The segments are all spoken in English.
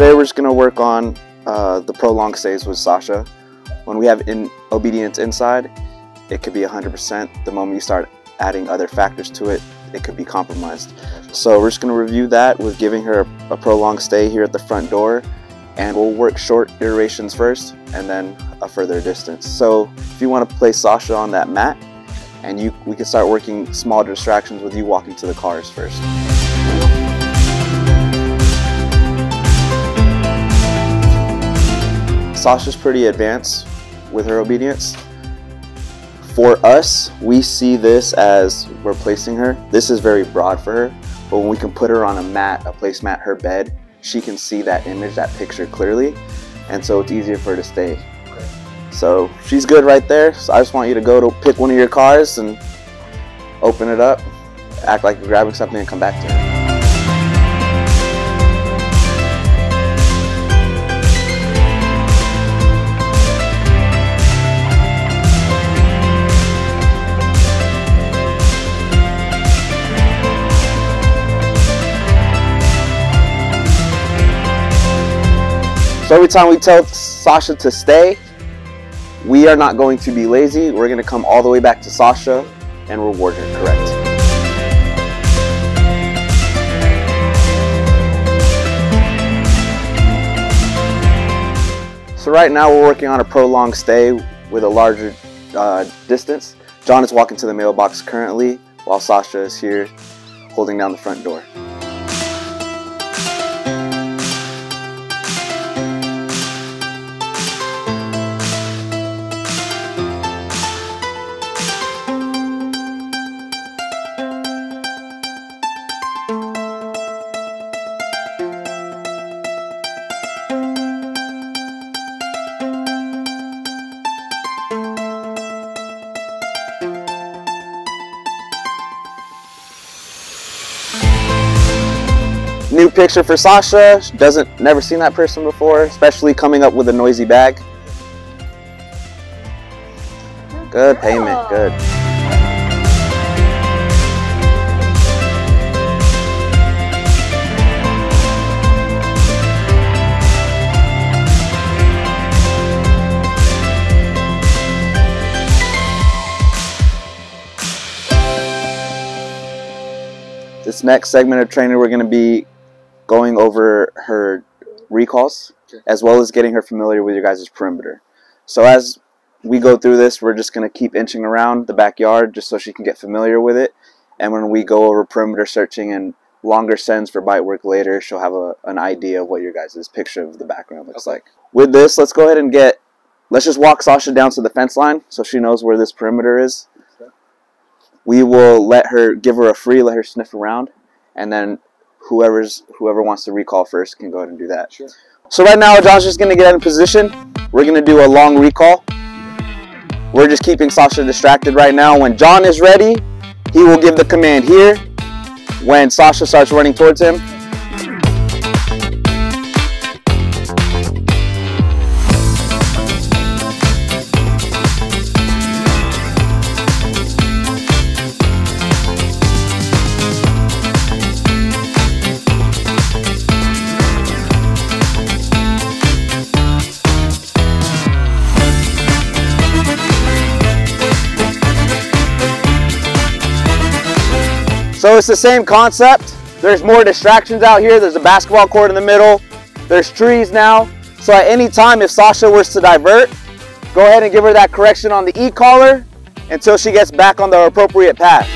today we're just gonna work on uh, the prolonged stays with Sasha. When we have in obedience inside, it could be 100%. The moment you start adding other factors to it, it could be compromised. So we're just gonna review that with giving her a, a prolonged stay here at the front door and we'll work short iterations first and then a further distance. So if you want to place Sasha on that mat and you we can start working small distractions with you walking to the cars first. Sasha's pretty advanced with her obedience. For us, we see this as we're her. This is very broad for her, but when we can put her on a mat, a placemat, her bed, she can see that image, that picture clearly, and so it's easier for her to stay. So she's good right there. So I just want you to go to pick one of your cars and open it up, act like you're grabbing something and come back to her. So every time we tell Sasha to stay, we are not going to be lazy. We're going to come all the way back to Sasha and reward her, correct? So right now we're working on a prolonged stay with a larger uh, distance. John is walking to the mailbox currently while Sasha is here holding down the front door. New picture for Sasha. She doesn't never seen that person before, especially coming up with a noisy bag. Good payment, good. This next segment of training, we're going to be going over her recalls Okay. as well as getting her familiar with your guys' perimeter. So as we go through this, we're just going to keep inching around the backyard just so she can get familiar with it. And when we go over perimeter searching and longer sends for bite work later, she'll have a, an idea of what your guys' picture of the background looks Okay. like. With this, let's go ahead and get, let's just walk Sasha down to the fence line so she knows where this perimeter is. Okay. We will let her, give her a free, let her sniff around, and then whoever's whoever wants to recall first can go ahead and do that. Sure. So right now, John's just gonna get in position. We're gonna do a long recall. We're just keeping Sasha distracted right now. When John is ready, he will give the command here. When Sasha starts running towards him, So it's the same concept. There's more distractions out here. There's a basketball court in the middle. There's trees now. So at any time, if Sasha was to divert, go ahead and give her that correction on the e-collar until she gets back on the appropriate path.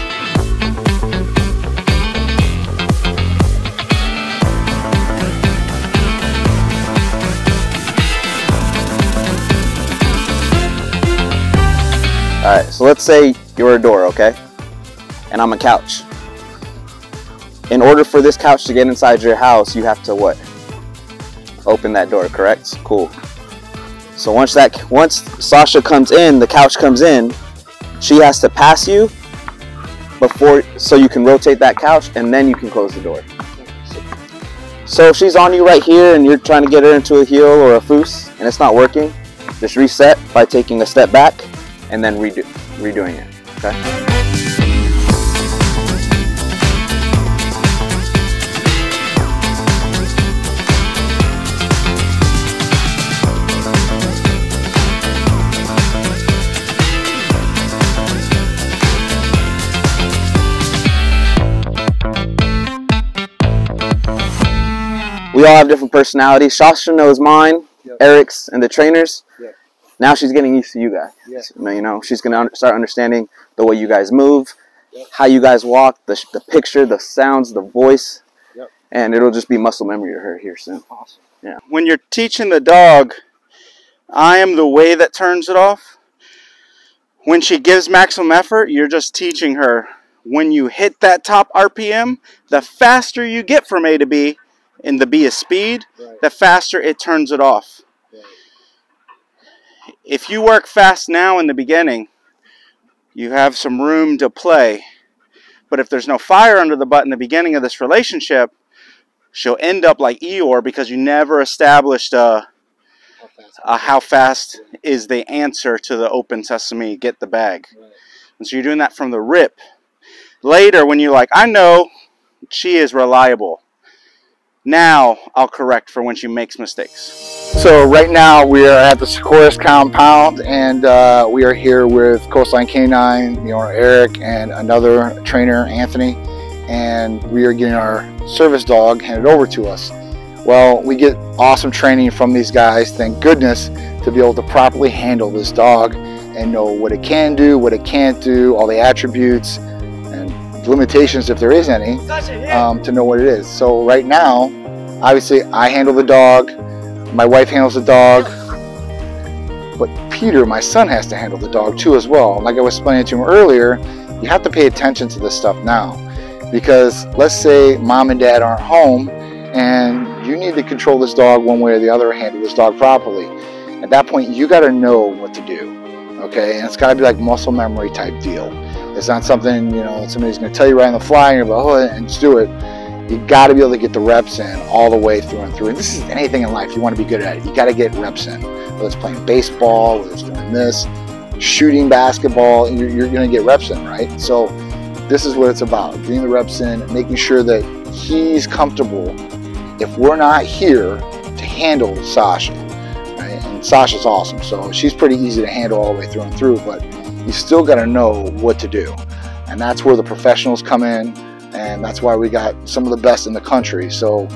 All right, so let's say you're a door, okay? And I'm a couch. In order for this couch to get inside your house, you have to what? Open that door, correct? Cool. So once that once Sasha comes in, the couch comes in, she has to pass you before so you can rotate that couch and then you can close the door. So if she's on you right here and you're trying to get her into a heel or a foos and it's not working, just reset by taking a step back and then redo, redoing it. Okay. We all have different personalities. Sasha knows mine, Yep. Eric's, and the trainers. Yep. Now she's getting used to you guys. Yeah. You know, she's gonna un- start understanding the way you guys move, Yep. how you guys walk, the, sh- the picture, the sounds, the voice, Yep. and it'll just be muscle memory to her here soon. Awesome. when you're teaching the dog, I am the way that turns it off. When she gives maximum effort, you're just teaching her. When you hit that top RPM, the faster you get from A to B, and the B is speed, Right. the faster it turns it off. Right. If you work fast now in the beginning, you have some room to play. But if there's no fire under the butt in the beginning of this relationship, she'll end up like Eeyore because you never established a, How fast? a how fast is the answer to the open sesame, get the bag. Right. And so you're doing that from the rip. Later, when you're like, I know she is reliable. Now I'll correct for when she makes mistakes. So right now we are at the Sequoias compound and uh, we are here with Coastline Canine, the owner Eric and another trainer Anthony and we are getting our service dog handed over to us. Well, we get awesome training from these guys, thank goodness, to be able to properly handle this dog and know what it can do, what it can't do, all the attributes limitations if there is any, um, to know what it is. So right now, obviously I handle the dog, my wife handles the dog, but Peter, my son, has to handle the dog too as well. Like I was explaining to him earlier, you have to pay attention to this stuff now. Because let's say mom and dad aren't home and you need to control this dog one way or the other, handle this dog properly. At that point, you got to know what to do. Okay, and it's got to be like muscle memory type deal. It's not something you know somebody's going to tell you right on the fly and you're like, oh, and just do it. You got to be able to get the reps in all the way through and through. And this is anything in life you want to be good at. it. You got to get reps in. Whether it's playing baseball, whether it's doing this, shooting basketball, you're, you're going to get reps in, right? So this is what it's about: getting the reps in, making sure that he's comfortable. If we're not here to handle Sasha, right? And Sasha's awesome, so she's pretty easy to handle all the way through and through. But you still got to know what to do, and that's where the professionals come in and that's why we got some of the best in the country. So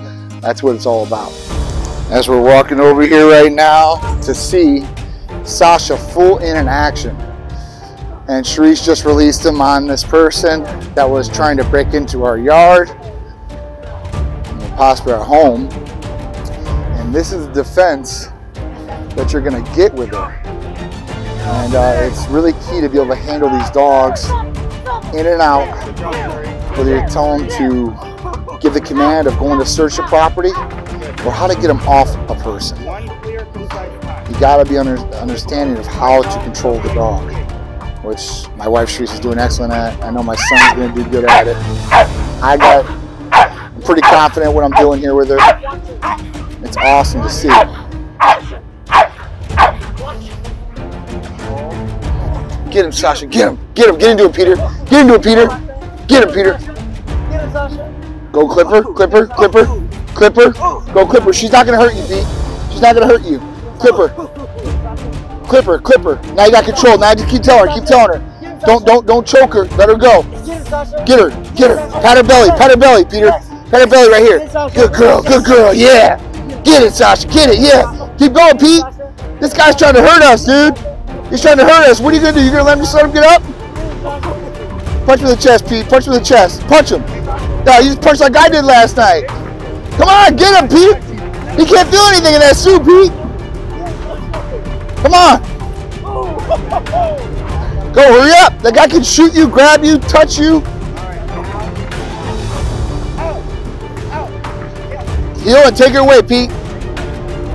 that's what it's all about. As we're walking over here right now to see Sasha full in and action. And Sharice just released him on this person that was trying to break into our yard, and possibly our home. And this is the defense that you're gonna get with her. And uh, it's really key to be able to handle these dogs in and out whether you tell them to give the command of going to search a property or how to get them off a person. You got to be under, understanding of how to control the dog, which my wife Sharice is doing excellent at. I know my son's to do good at it. I got, I'm pretty confident what I'm doing here with her. It's awesome to see. Get him, Sasha. Get him. Get him. Get into it, Peter. Get into it, Peter. Get him, Peter. Go Clipper, Clipper, Clipper, Clipper. Go Clipper. She's not gonna hurt you, Pete. She's not gonna hurt you. Clipper. Clipper, Clipper. Now you got control. Now just keep telling her. Keep telling her. Don't don't don't choke her. Let her go. Get her. Get her. Pat her belly. Pat her belly, Peter. Pat her belly right here. Good girl. Good girl. Yeah. Get it, Sasha. Get it. Yeah. Keep going, Pete. This guy's trying to hurt us, dude. He's trying to hurt us. What are you gonna do? You gonna let me let him get up? Punch him in the chest, Pete. Punch him in the chest. Punch him. No, you just punched like I did last night. Come on, get him, Pete. He can't feel anything in that suit, Pete. Come on. Go, hurry up. That guy can shoot you, grab you, touch you. Heel and take her away, Pete.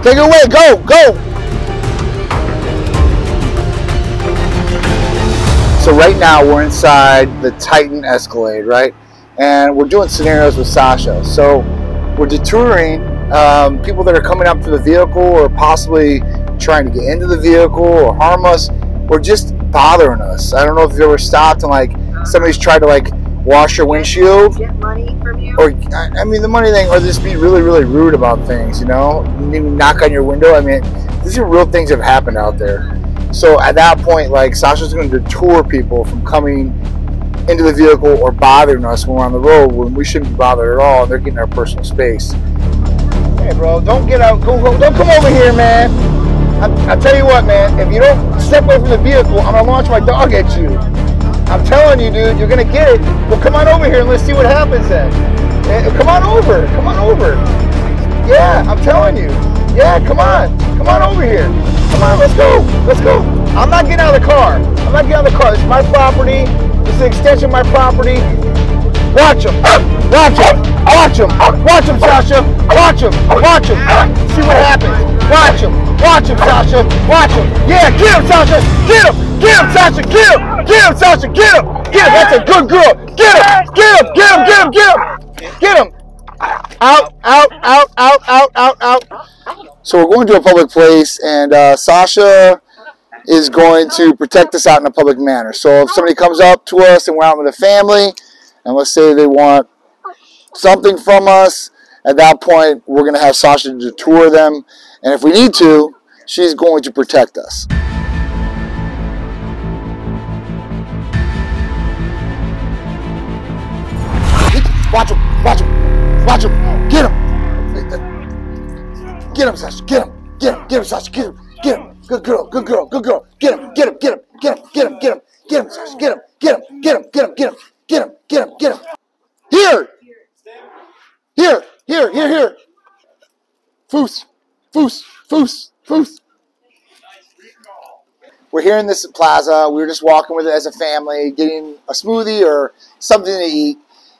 Take her away. Go, go. So right now we're inside the Titan Escalade, right? And we're doing scenarios with Sasha. So we're detouring um, people that are coming up to the vehicle or possibly trying to get into the vehicle or harm us or just bothering us. I don't know if you've ever stopped and like somebody's tried to like wash your windshield Get money from you? or I mean the money thing, or just be really, really rude about things. You know, knock on your window. I mean, these are real things that have happened out there. So at that point, like Sasha's going to deter people from coming into the vehicle or bothering us when we're on the road when we shouldn't be bothered at all. And they're getting our personal space. Hey, bro, don't get out. Go, go, don't come over here, man. I, I tell you what, man. If you don't step away from the vehicle, I'm gonna launch my dog at you. I'm telling you, dude, you're gonna get it. Well, come on over here and let's see what happens then. Eh, come on over. Come on over. Yeah, I'm telling you. Yeah, come on. Come on over here. Come on, let's go. Let's go. I'm not getting out of the car. I'm not getting out of the car. Is my property. Is an extension of my property. Watch him. Watch him. Watch him. Watch him, Sasha. Watch him. Watch him. See what happens. Watch him. Watch him, Sasha. Watch him. Yeah, get him, Sasha. Get him. Get him, Sasha. Get him. Get him, Sasha. Get him. Get him. That's a good girl. Get him. Get him. Get him. Get him. Get him. Get him. Out, out, out, out, out, out. So we're going to a public place, and uh, Sasha is going to protect us out in a public manner. So if somebody comes up to us and we're out with a family, and let's say they want something from us, at that point we're going to have Sasha detour them, and if we need to, she's going to protect us. Watch him! Watch him! Watch him! Him! Get him, Sasha! Get him! Get him! Get him, Sasha! Get him! Get him! Good girl! Good girl! Good girl! Get him! Get him! Get him! Get him! Get him! Get him! Get him, Sasha! Get him! Get him! Get him! Get him! Get him! Get him! Get him! Get him! Here! Here! Here! Here! Here! Foos! Foos! Foos! Foos! We're here in this plaza. We were just walking with it as a family, getting a smoothie or something to eat,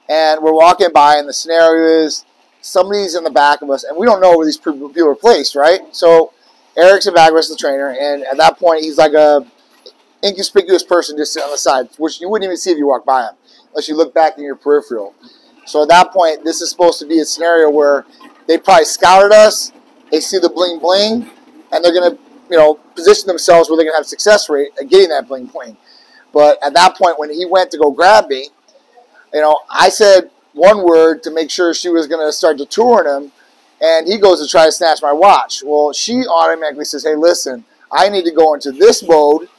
and we're walking by, and the scenario is somebody's in the back of us, and we don't know where these people are placed, right? So Eric's a back of us, the trainer, and at that point, he's like a inconspicuous person just sitting on the side, which you wouldn't even see if you walked by him, unless you look back in your peripheral. So at that point, this is supposed to be a scenario where they probably scouted us, they see the bling bling, and they're gonna, you know, position themselves where they're gonna have success rate at getting that bling bling. But at that point, when he went to go grab me, you know, I said one word to make sure she was gonna start detouring him, and he goes to try to snatch my watch. Well, she automatically says, "Hey, listen, I need to go into this mode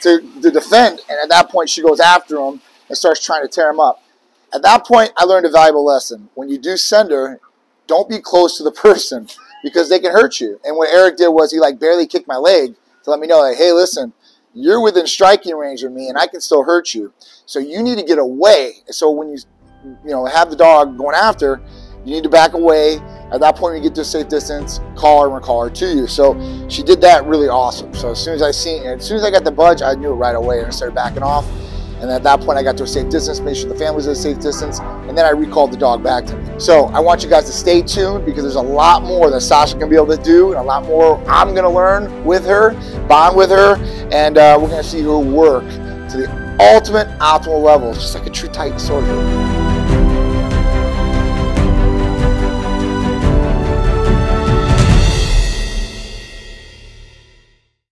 to, to defend," and at that point, she goes after him and starts trying to tear him up. At that point, I learned a valuable lesson. When you do send her, don't be close to the person because they can hurt you. And what Eric did was he like barely kicked my leg to let me know, like, hey, listen, you're within striking range of me and I can still hurt you. So you need to get away. So when you you know have the dog going after, you need to back away. At that point, when you get to a safe distance, call her and call her to you. So she did that really awesome. So as soon as I seen, as soon as I got the budge, I knew it right away and I started backing off. And at that point, I got to a safe distance, made sure the family's at a safe distance, and then I recalled the dog back to me. So I want you guys to stay tuned because there's a lot more that Sasha can be able to do, and a lot more I'm going to learn with her, bond with her, and uh, we're going to see her work to the ultimate optimal level, just like a true Titan soldier.